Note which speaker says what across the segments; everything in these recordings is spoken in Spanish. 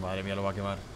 Speaker 1: Madre mía, lo va a quemar.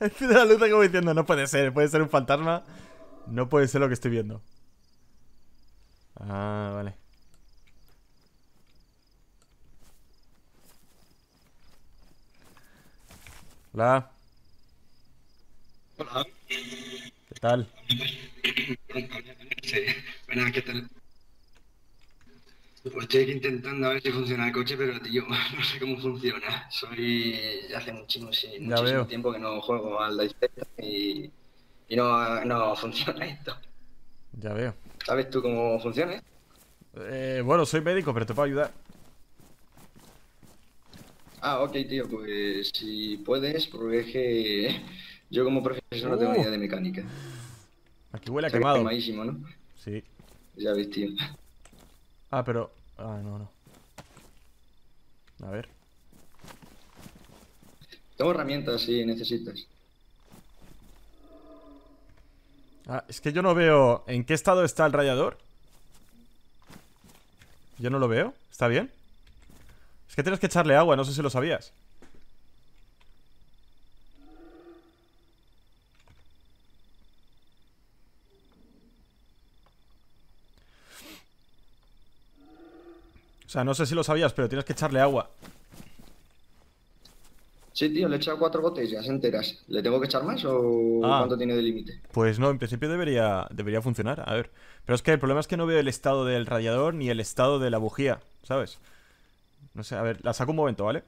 Speaker 1: Encide la luz como diciendo, no puede ser, puede ser un fantasma. No puede ser lo que estoy viendo. Ah, vale. Hola,
Speaker 2: Hola.
Speaker 1: ¿qué tal?
Speaker 2: Bueno, ¿qué tal? Pues estoy intentando a ver si funciona el coche, pero tío, no sé cómo funciona. Soy hace muchísimo,
Speaker 1: veo.
Speaker 2: tiempo que no juego al Dice y, y no, no funciona esto.
Speaker 1: Ya veo.
Speaker 2: ¿Sabes tú cómo funciona?
Speaker 1: Eh, bueno, soy médico, pero te puedo ayudar.
Speaker 2: Ah, ok, tío, pues si puedes, porque es que yo como profesor no tengo ni
Speaker 1: Uh.
Speaker 2: idea de mecánica.
Speaker 1: Aquí huele a
Speaker 2: Está
Speaker 1: quemado.
Speaker 2: quemadísimo, ¿no?
Speaker 1: Sí.
Speaker 2: Ya ves, tío.
Speaker 1: Ah, pero... Ah, no, no. A ver.
Speaker 2: Tengo herramientas si necesitas.
Speaker 1: Ah, es que yo no veo... ¿En qué estado está el radiador? Yo no lo veo. ¿Está bien? Es que tienes que echarle agua, no sé si lo sabías. O sea, no sé si lo sabías, pero tienes que echarle agua.
Speaker 2: Sí, tío, le he echado cuatro botellas enteras. ¿Le tengo que echar más o
Speaker 1: Ah.
Speaker 2: cuánto tiene de límite?
Speaker 1: Pues no, en principio debería, debería funcionar. A ver. Pero es que el problema es que no veo el estado del radiador ni el estado de la bujía, ¿sabes? No sé, a ver, la saco un momento, ¿vale?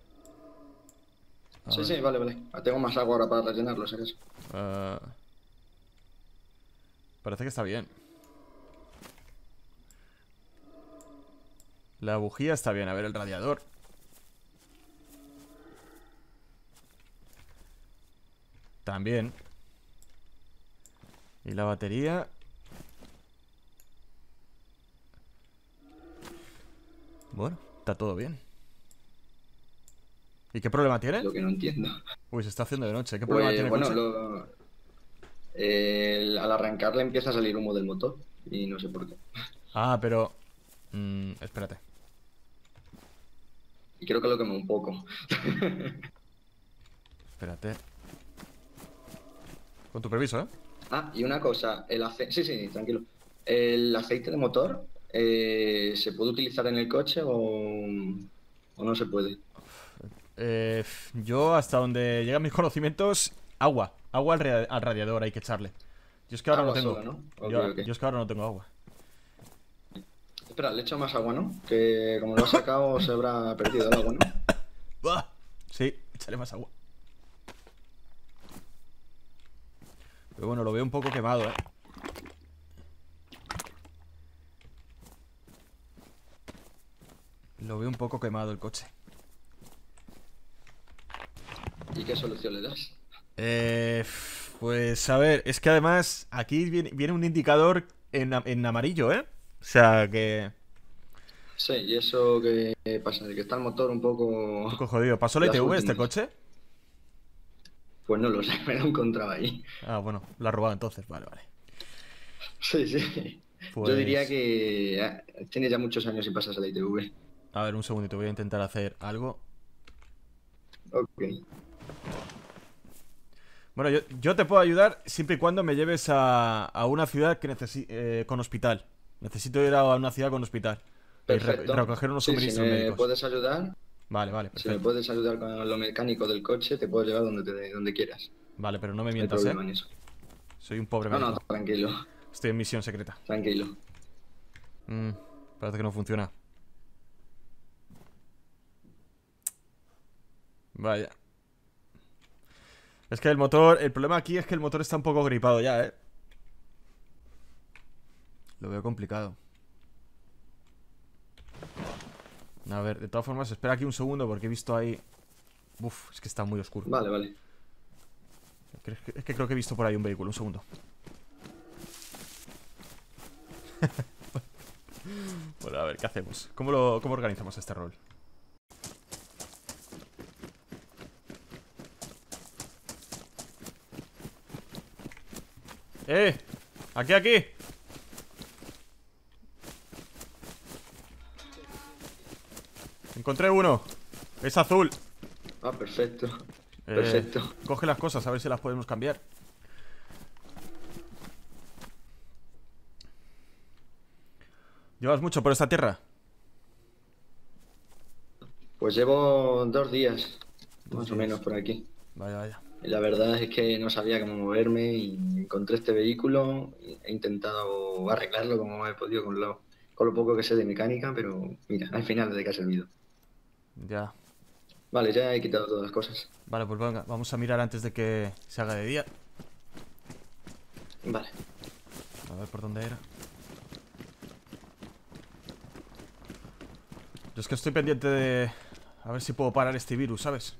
Speaker 1: A
Speaker 2: Sí,
Speaker 1: ver,
Speaker 2: sí, vale, vale. Ah, Tengo más agua ahora para rellenarlo, si acaso.
Speaker 1: ah, parece que está bien. La bujía está bien, a ver el radiador. También. Y la batería. Bueno, está todo bien. ¿Y qué problema tiene?
Speaker 2: Lo que no entiendo.
Speaker 1: Uy, se está haciendo de noche. ¿Qué problema
Speaker 2: Pues,
Speaker 1: tiene el
Speaker 2: bueno, lo- al arrancarle empieza a salir humo del motor y no sé por qué.
Speaker 1: Ah, pero... mm, espérate.
Speaker 2: Y creo que lo quemé un poco.
Speaker 1: Espérate. Con tu permiso, ¿eh?
Speaker 2: Ah, y una cosa, el aceite... Sí, sí, tranquilo. ¿El aceite de motor eh, se puede utilizar en el coche o, o no se puede?
Speaker 1: Eh, yo, hasta donde llegan mis conocimientos, agua. Agua al, radiador hay que echarle. Yo es que ahora
Speaker 2: Agua
Speaker 1: no tengo.
Speaker 2: sola,
Speaker 1: yo es que ahora no tengo agua.
Speaker 2: Espera, le echo más agua, ¿no? Que como lo ha sacado se habrá perdido el agua, ¿no?
Speaker 1: Sí, échale más agua. Pero bueno, lo veo un poco quemado, ¿eh? Lo veo un poco quemado el coche.
Speaker 2: ¿Y qué solución le das?
Speaker 1: Eh, pues a ver, es que además aquí viene, viene un indicador en, en amarillo, ¿eh? O sea que...
Speaker 2: Sí, y eso que pasa, que está el motor un poco...
Speaker 1: Un poco jodido. ¿Pasó la ITV este coche?
Speaker 2: Pues no lo sé, me lo he encontrado ahí.
Speaker 1: Ah, bueno, lo ha robado entonces. Vale, vale.
Speaker 2: Sí, sí.
Speaker 1: Pues...
Speaker 2: Yo diría que ah, tiene ya muchos años sin pasarse a la ITV.
Speaker 1: A ver, un segundito, voy a intentar hacer algo.
Speaker 2: Ok.
Speaker 1: Bueno, yo, yo te puedo ayudar siempre y cuando me lleves a, a una ciudad que necesi- eh, con hospital. Necesito ir a una ciudad con hospital. Y
Speaker 2: Perfecto.
Speaker 1: recoger unos
Speaker 2: Sí, si
Speaker 1: suministros
Speaker 2: me
Speaker 1: médicos.
Speaker 2: puedes ayudar,
Speaker 1: Vale, vale,
Speaker 2: si me puedes ayudar con lo mecánico del coche, te puedo llevar donde, te, donde quieras.
Speaker 1: Vale, pero no me
Speaker 2: No
Speaker 1: mientas, ¿eh? Soy un pobre
Speaker 2: No,
Speaker 1: médico.
Speaker 2: no, tranquilo,
Speaker 1: Estoy en misión secreta.
Speaker 2: tranquilo.
Speaker 1: Mm, parece que no funciona. Vaya. Es que el motor... El problema aquí es que el motor está un poco gripado ya, ¿eh? Lo veo complicado. A ver, de todas formas, espera aquí un segundo porque he visto ahí... Uf, es que está muy oscuro.
Speaker 2: Vale, vale.
Speaker 1: Es que, creo que he visto por ahí un vehículo, un segundo. bueno, a ver, ¿qué hacemos? ¿Cómo, lo, ¿Cómo organizamos este rol? ¡Eh! ¡Aquí, aquí! Encontré uno. Es azul.
Speaker 2: Ah, perfecto.
Speaker 1: Eh,
Speaker 2: Perfecto.
Speaker 1: Coge las cosas, a ver si las podemos cambiar. ¿Llevas mucho por esta tierra?
Speaker 2: Pues llevo dos días,
Speaker 1: Dos
Speaker 2: más o menos, por aquí.
Speaker 1: Vaya, vaya.
Speaker 2: Y la verdad es que no sabía cómo moverme y encontré este vehículo. He intentado arreglarlo como he podido con lo, con lo poco que sé de mecánica, pero mira, al final de que ha servido.
Speaker 1: Ya.
Speaker 2: Vale, ya he quitado todas las cosas.
Speaker 1: Vale, pues venga, vamos a mirar antes de que se haga de día.
Speaker 2: Vale.
Speaker 1: A ver por dónde era. Yo es que estoy pendiente de... A ver si puedo parar este virus, ¿sabes?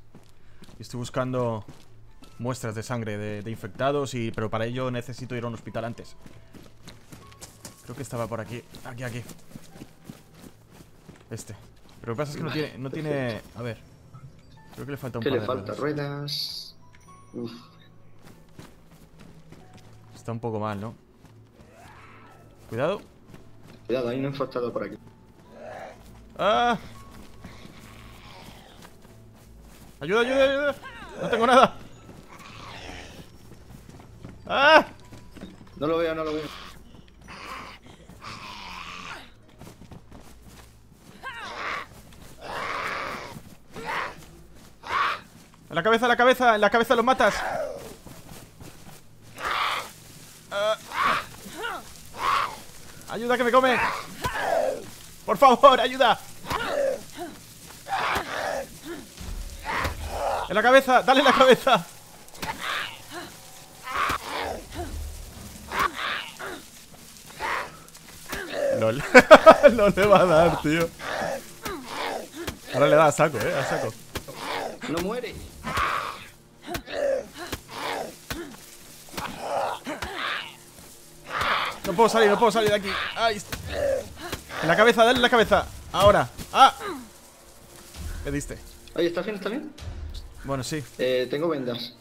Speaker 1: Y estoy buscando muestras de sangre de, de infectados y... Pero para ello necesito ir a un hospital antes. Creo que estaba por aquí. Aquí, aquí. Este. Pero lo que pasa es que no
Speaker 2: Vale,
Speaker 1: tiene... No tiene... A ver. Creo que le falta un
Speaker 2: ¿Qué
Speaker 1: par
Speaker 2: le
Speaker 1: de
Speaker 2: falta?
Speaker 1: ruedas.
Speaker 2: Ruedas. Uf,
Speaker 1: Está un poco mal, ¿no? Cuidado.
Speaker 2: cuidado, hay un infectado por aquí.
Speaker 1: ¡Ah! ¡Ayuda, ayuda, ayuda! ¡No tengo nada! ¡Ah!
Speaker 2: No lo veo, no lo veo.
Speaker 1: La cabeza, la cabeza! ¡En la cabeza los matas! Ah. ¡Ayuda que me come! ¡Por favor, ayuda! ¡En la cabeza! ¡Dale en la cabeza! LOL. no le va a dar, tío. Ahora le da a saco, eh, a saco.
Speaker 2: ¡No muere!
Speaker 1: Puedo salir, no puedo salir de aquí. Ay. En la cabeza, dale en la cabeza. Ahora. ¡Ah! ¿Qué diste?
Speaker 2: Oye, ¿estás bien? ¿Estás bien?
Speaker 1: Bueno, sí.
Speaker 2: Eh, tengo vendas.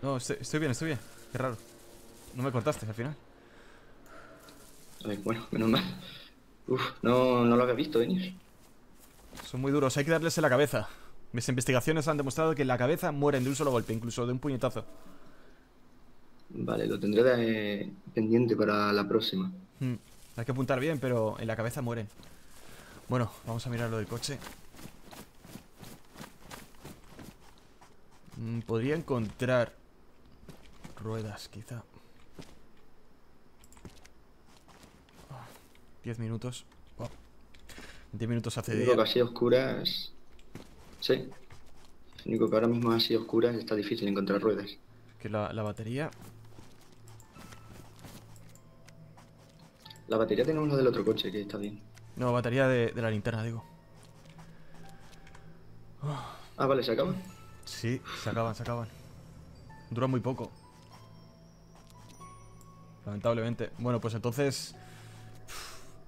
Speaker 1: No, estoy, estoy bien, estoy bien. Qué raro. No me contaste al final.
Speaker 2: Ay, bueno, menos mal. Uf, no, no lo había visto venir.
Speaker 1: Son muy duros, hay que darles en la cabeza. Mis investigaciones han demostrado que en la cabeza mueren de un solo golpe, incluso de un puñetazo.
Speaker 2: Vale, lo tendré de- pendiente para la próxima.
Speaker 1: Hmm, Hay que apuntar bien, pero en la cabeza mueren. Bueno, vamos a mirar lo del coche. Mm, podría encontrar ruedas, quizá. Diez minutos. Wow. Diez minutos hace
Speaker 2: único que
Speaker 1: día.
Speaker 2: así oscuras. Sí. Lo único que ahora mismo así oscuras está difícil encontrar ruedas.
Speaker 1: Que la, la batería.
Speaker 2: La batería tenemos la del otro coche, que está bien.
Speaker 1: No, batería de, de la linterna, digo.
Speaker 2: Ah, vale, se acaba.
Speaker 1: Sí, se acaban, se acaban. Dura muy poco. Lamentablemente. Bueno, pues entonces...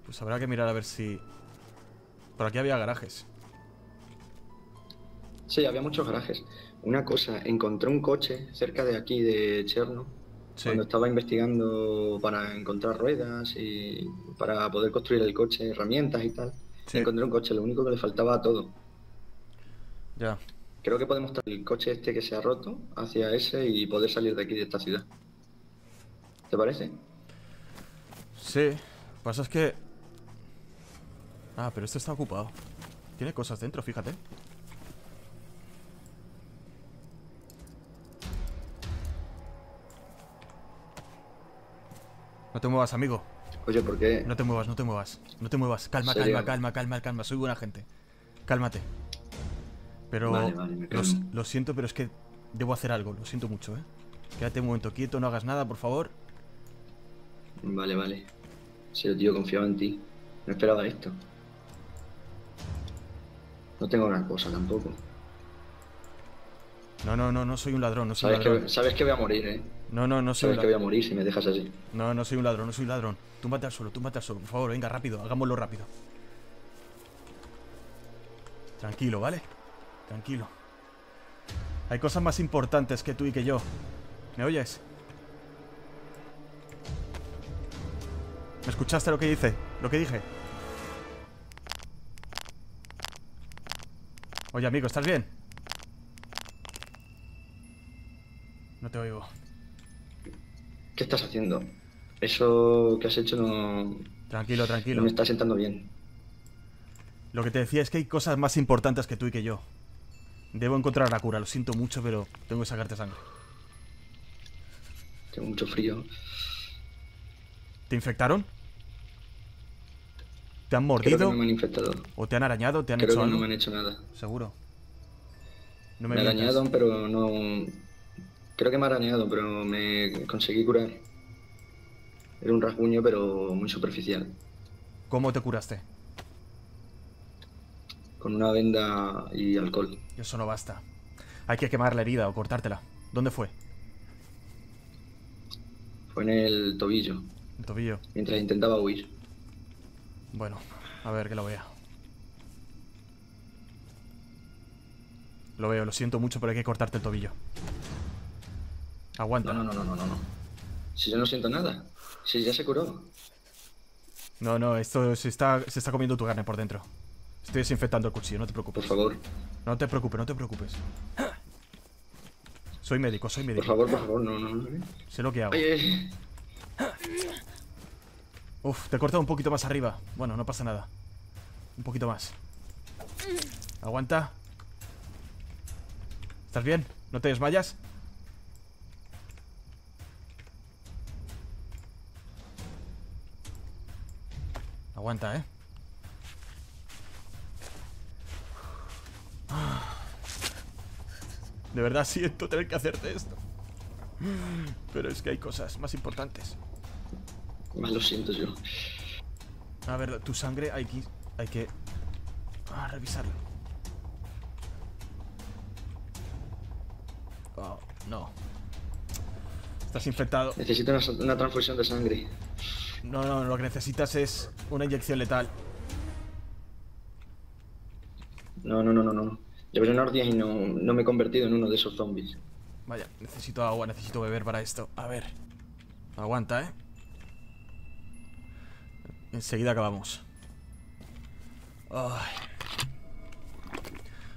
Speaker 1: Pues habrá que mirar a ver si... Por aquí había garajes.
Speaker 2: Sí, había muchos garajes. Una cosa, encontré un coche cerca de aquí, de Cherno,
Speaker 1: Sí.
Speaker 2: Cuando estaba investigando para encontrar ruedas y para poder construir el coche, herramientas y tal,
Speaker 1: Sí.
Speaker 2: encontré un coche, lo único que le faltaba a todo.
Speaker 1: Ya.
Speaker 2: Creo que podemos traer el coche este que se ha roto hacia ese y poder salir de aquí, de esta ciudad. ¿Te parece?
Speaker 1: Sí. Pasa es que... Ah, pero este está ocupado. Tiene cosas dentro, fíjate. No te muevas, amigo.
Speaker 2: Oye, ¿por qué?
Speaker 1: No te muevas, no te muevas. No te muevas. Calma, calma, calma, calma, calma. Soy buena gente. Cálmate. Pero...
Speaker 2: Vale, vale,
Speaker 1: lo, siento, pero es que debo hacer algo. Lo siento mucho, ¿eh? Quédate un momento quieto, no hagas nada, por favor.
Speaker 2: Vale, vale. Si el tío confiaba en ti. No esperaba esto. No tengo gran cosa tampoco.
Speaker 1: No, no, no, no soy un ladrón, no soy un
Speaker 2: Sabes
Speaker 1: ladrón.
Speaker 2: que, sabes que voy a morir, ¿eh?
Speaker 1: No, no, no soy un
Speaker 2: Sabes que voy a morir si me dejas así.
Speaker 1: No, no soy un ladrón, no soy un ladrón. Túmbate al suelo, túmbate al suelo, por favor, venga, rápido, hagámoslo rápido. Tranquilo, ¿vale? Tranquilo. Hay cosas más importantes que tú y que yo. ¿Me oyes? ¿Me escuchaste lo que hice? ¿Lo que dije? Oye, amigo, ¿estás bien?
Speaker 2: Estás haciendo? Eso que has hecho no,
Speaker 1: Tranquilo,
Speaker 2: no
Speaker 1: tranquilo.
Speaker 2: me está sentando bien.
Speaker 1: Lo que te decía es que hay cosas más importantes que tú y que yo. Debo encontrar la cura, lo siento mucho, pero tengo que sacarte sangre.
Speaker 2: Tengo mucho frío.
Speaker 1: ¿Te infectaron? ¿Te han
Speaker 2: Creo que
Speaker 1: mordido?
Speaker 2: no me han infectado.
Speaker 1: ¿O te han arañado? ¿Te han
Speaker 2: Creo
Speaker 1: hecho
Speaker 2: que
Speaker 1: algo?
Speaker 2: no me han hecho nada.
Speaker 1: Seguro. No
Speaker 2: Me,
Speaker 1: me,
Speaker 2: arañado, pero no... Creo que me ha arañado, pero me conseguí curar. Era un rasguño, pero muy superficial.
Speaker 1: ¿Cómo te curaste?
Speaker 2: Con una venda y alcohol.
Speaker 1: Eso no basta. Hay que quemar la herida o cortártela. ¿Dónde fue?
Speaker 2: Fue en el tobillo,
Speaker 1: El tobillo.
Speaker 2: mientras intentaba huir.
Speaker 1: Bueno, a ver que lo vea. Lo veo, lo siento mucho, pero hay que cortarte el tobillo. Aguanta.
Speaker 2: No, no, no, no, no, no. Si yo no siento nada. Si ya se curó.
Speaker 1: No, no, esto se está, se está comiendo tu carne por dentro. Estoy desinfectando el cuchillo, no te
Speaker 2: Por
Speaker 1: preocupes.
Speaker 2: favor,
Speaker 1: No te preocupes, no te preocupes. Soy médico, soy
Speaker 2: por
Speaker 1: médico.
Speaker 2: favor, por favor, no, no, no.
Speaker 1: Sé lo que hago. Uf, te he cortado un poquito más arriba. Bueno, no pasa nada. Un poquito más. Aguanta. ¿Estás bien? ¿No te desmayas? Aguanta, ¿eh? De verdad siento tener que hacerte esto. Pero es que hay cosas más importantes.
Speaker 2: más lo siento yo.
Speaker 1: A ver, tu sangre hay que... Hay que... Ah, revisarlo. Oh, no. Estás infectado.
Speaker 2: Necesito una, una transfusión de sangre.
Speaker 1: No, no, lo que necesitas es una inyección letal.
Speaker 2: No, no, no, no, no. Llevé unos días y no, no me he convertido en uno de esos zombies.
Speaker 1: Vaya, necesito agua, necesito beber para esto. A ver. Aguanta, ¿eh? Enseguida acabamos. Ay.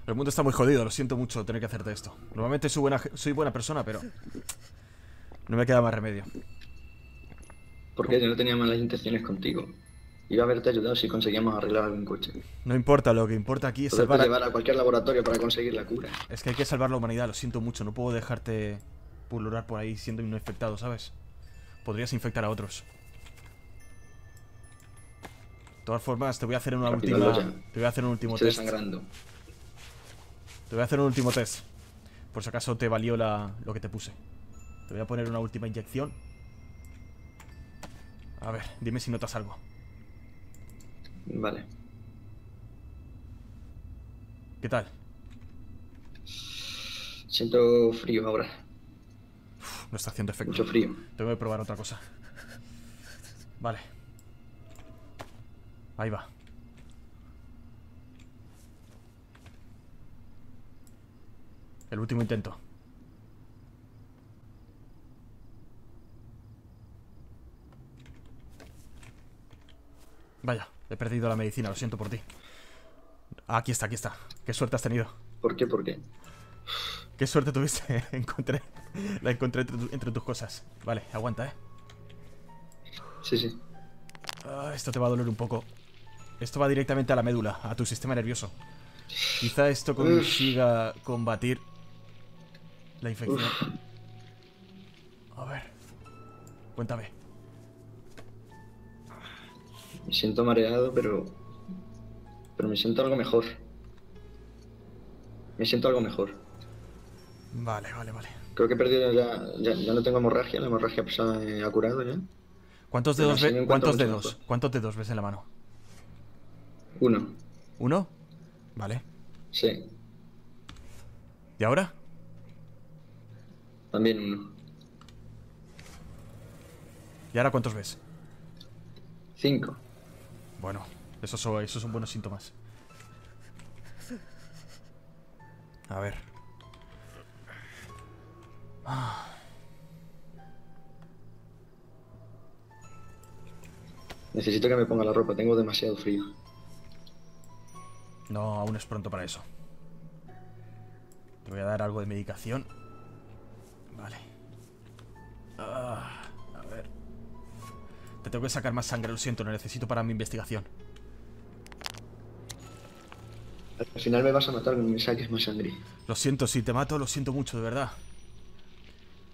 Speaker 1: El mundo está muy jodido, lo siento mucho tener que hacerte esto. Normalmente soy buena, soy buena persona, pero... No me queda más remedio.
Speaker 2: Porque yo no tenía malas intenciones contigo. Iba a haberte ayudado si conseguíamos arreglar algún coche.
Speaker 1: No importa, lo que importa aquí es
Speaker 2: Poderte
Speaker 1: salvar... a-
Speaker 2: llevar a cualquier laboratorio para conseguir la cura.
Speaker 1: Es que hay que salvar la humanidad, lo siento mucho. No puedo dejarte pulular por ahí siendo un infectado, ¿sabes? Podrías infectar a otros. De todas formas, te voy a hacer una
Speaker 2: Rápido,
Speaker 1: última... Te voy a hacer un último
Speaker 2: Estoy
Speaker 1: test.
Speaker 2: desangrando.
Speaker 1: Te voy a hacer un último test. Por si acaso te valió la, lo que te puse. Te voy a poner una última inyección. A ver, dime si notas algo.
Speaker 2: Vale.
Speaker 1: ¿Qué tal?
Speaker 2: Siento frío ahora.
Speaker 1: Uf, no está haciendo efecto.
Speaker 2: Mucho frío.
Speaker 1: Tengo que probar otra cosa. Vale. Ahí va. El último intento. Vaya, he perdido la medicina, lo siento por ti. Aquí está, aquí está. Qué suerte has tenido.
Speaker 2: ¿Por qué? ¿Por qué?
Speaker 1: Qué suerte tuviste. encontré. La encontré entre, tu- entre tus cosas. Vale, aguanta, eh.
Speaker 2: Sí, sí.
Speaker 1: Ah, esto te va a doler un poco. Esto va directamente a la médula, a tu sistema nervioso. Quizá esto consiga combatir la infección. A ver. Cuéntame.
Speaker 2: Me siento mareado, pero. Pero me siento algo mejor. Me siento algo mejor.
Speaker 1: Vale, vale, vale.
Speaker 2: Creo que he perdido ya. Ya, ya no tengo hemorragia, la hemorragia pues, ha, curado ya.
Speaker 1: ¿Cuántos dedos, ve- ¿cuántos dedos?
Speaker 2: mejor.
Speaker 1: ¿Cuántos dedos ves en la mano?
Speaker 2: Uno.
Speaker 1: ¿Uno? Vale.
Speaker 2: Sí.
Speaker 1: ¿Y ahora?
Speaker 2: También uno.
Speaker 1: ¿Y ahora cuántos ves?
Speaker 2: Cinco.
Speaker 1: Bueno, esos son, esos son buenos síntomas. A ver.
Speaker 2: Necesito que me ponga la ropa, tengo demasiado frío.
Speaker 1: No, aún es pronto para eso. Te voy a dar algo de medicación. Tengo que sacar más sangre, lo siento, lo necesito para mi investigación.
Speaker 2: Al final me vas a matar cuando me saques más sangre.
Speaker 1: Lo siento, si te mato, lo siento mucho, de verdad.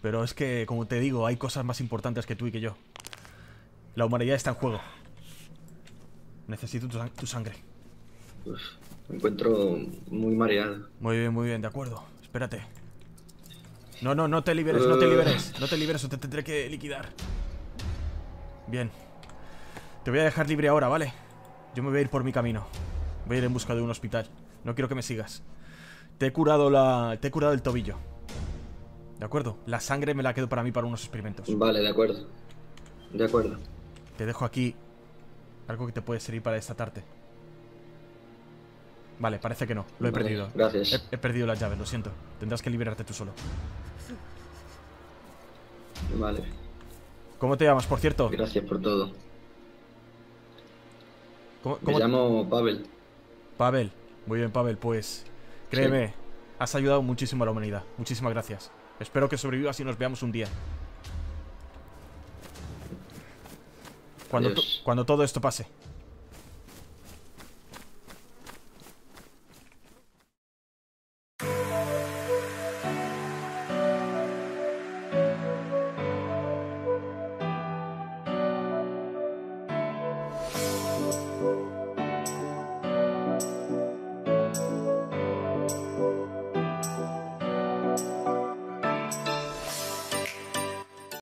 Speaker 1: Pero es que, como te digo, hay cosas más importantes que tú y que yo. La humanidad está en juego. Necesito tu, sang- tu sangre.
Speaker 2: Uf, me encuentro muy mareado.
Speaker 1: Muy bien, muy bien, de acuerdo. Espérate. No, no, no te liberes, no te liberes. No te liberes o te tendré que liquidar. Bien. Te voy a dejar libre ahora, ¿vale? Yo me voy a ir por mi camino. Voy a ir en busca de un hospital. No quiero que me sigas. Te he curado la... Te he curado el tobillo. ¿De acuerdo? La sangre me la quedo para mí para unos experimentos.
Speaker 2: Vale, de acuerdo. De acuerdo.
Speaker 1: Te dejo aquí algo que te puede servir para desatarte. Vale, parece que no. Lo he
Speaker 2: Vale,
Speaker 1: perdido.
Speaker 2: gracias.
Speaker 1: He, he perdido las llaves, lo siento. Tendrás que liberarte tú solo.
Speaker 2: Vale.
Speaker 1: ¿Cómo te llamas, por cierto?
Speaker 2: Gracias por todo.
Speaker 1: ¿Cómo,
Speaker 2: Me llamo Pavel.
Speaker 1: Pavel. Muy bien, Pavel, pues... Créeme, has ayudado muchísimo a la humanidad. Muchísimas gracias. Espero que sobrevivas y nos veamos un día. Cuando, cuando todo esto pase.